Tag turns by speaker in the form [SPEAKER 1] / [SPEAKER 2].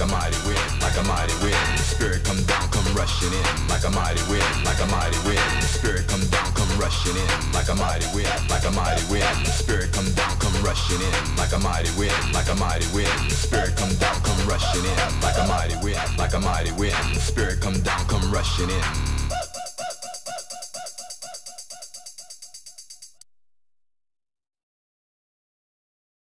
[SPEAKER 1] like a mighty wind, like a mighty wind. Spirit come down, come rushing in, like a mighty wind, like a mighty wind. Spirit come down, come rushing in, like a mighty wind, like a mighty wind. Spirit come down, come rushing in, like a mighty wind, like a mighty wind. Spirit come down, come rushing in, like a mighty wind, like a mighty wind. Spirit come down, come rushing in.